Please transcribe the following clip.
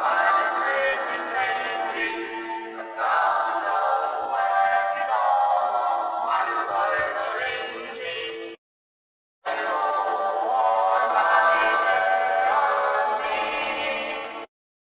Bye.